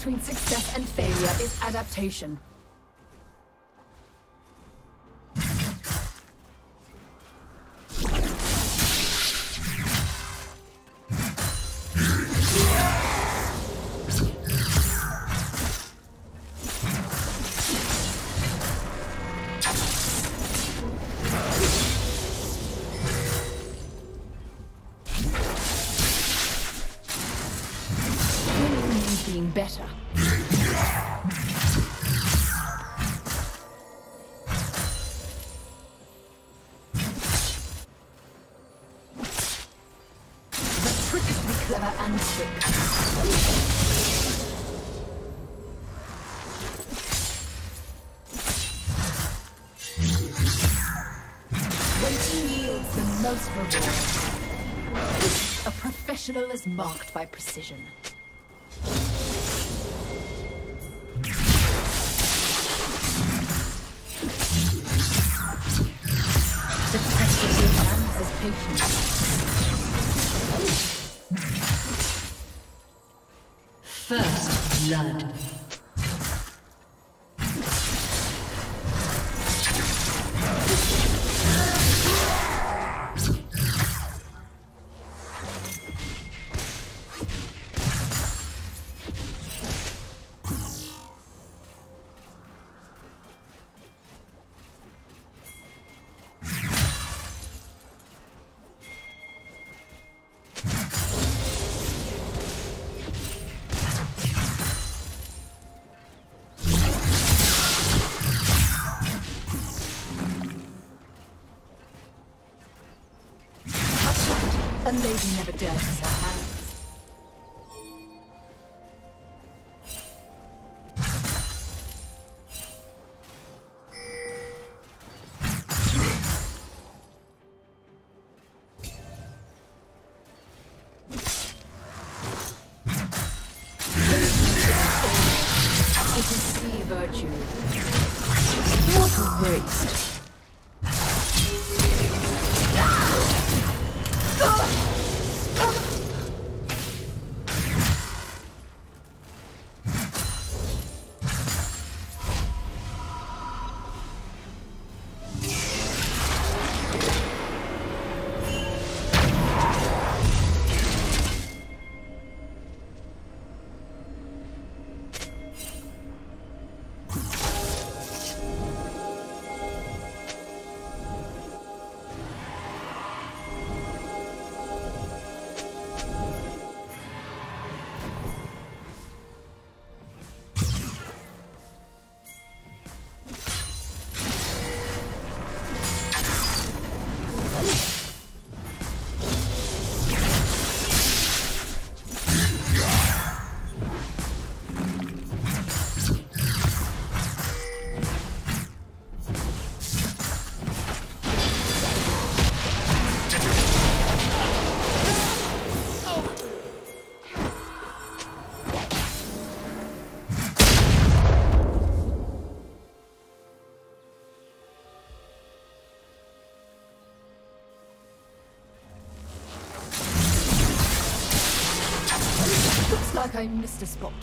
Between success and failure is adaptation. Most reward. A professional is marked by precision. First blood. A lady never her like I missed a spot.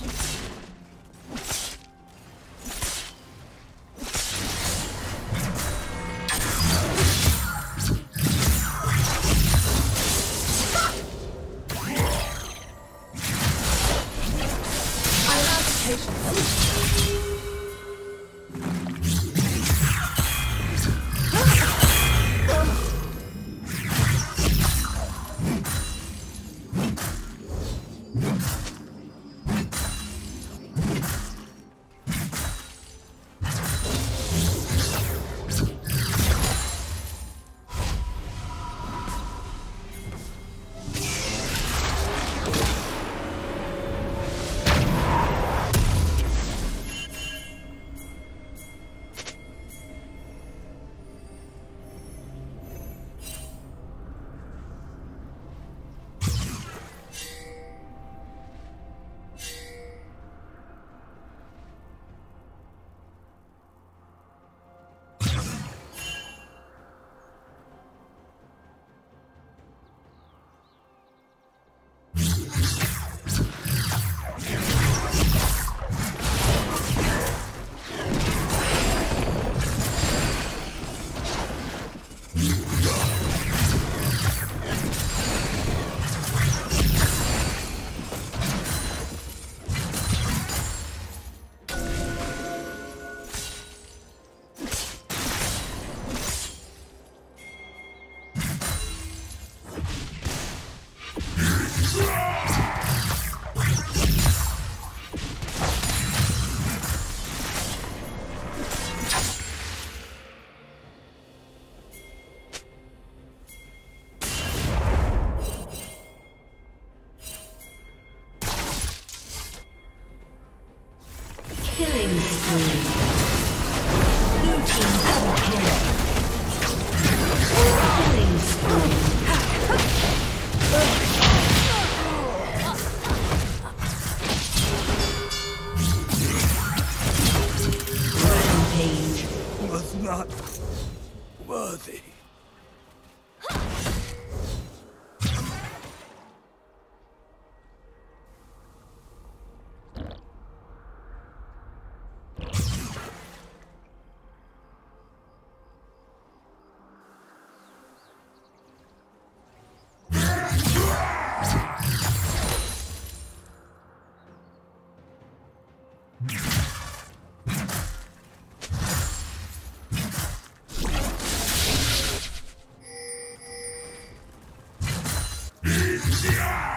Killing Ninja!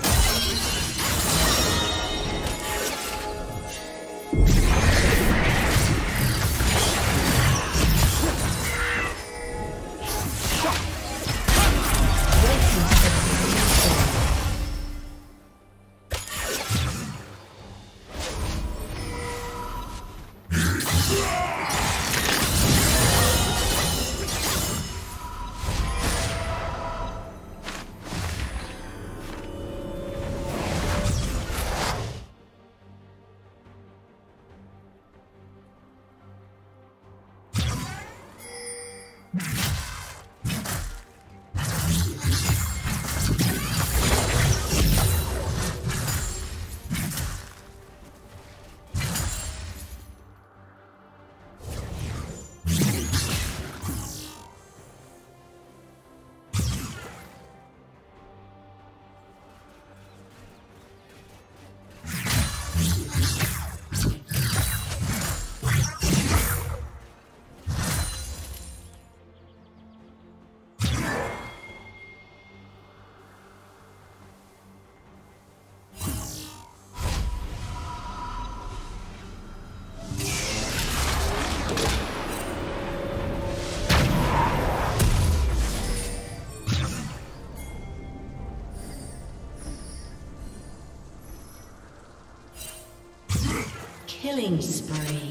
Killing spree.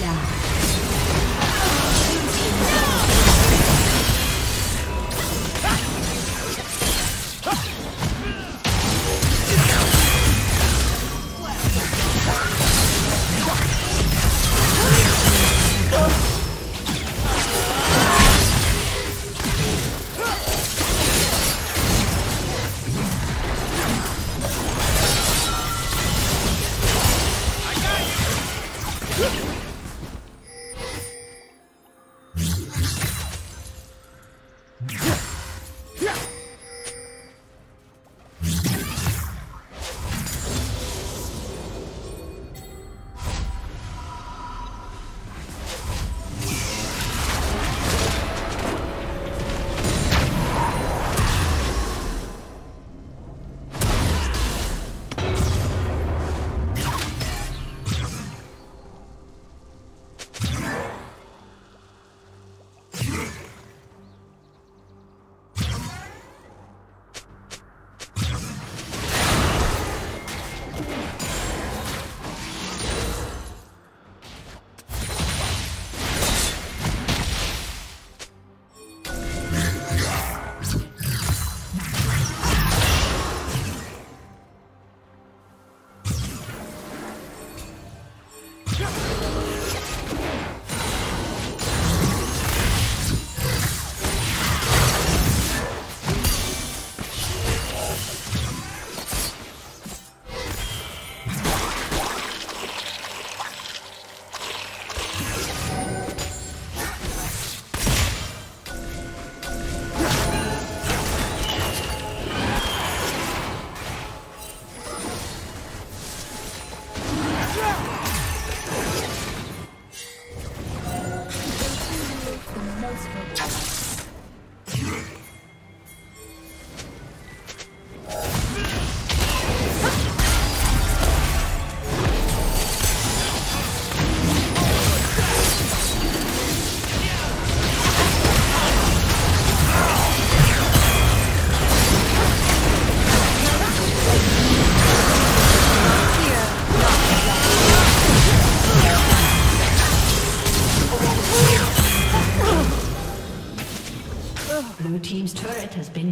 down.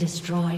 Destroyed.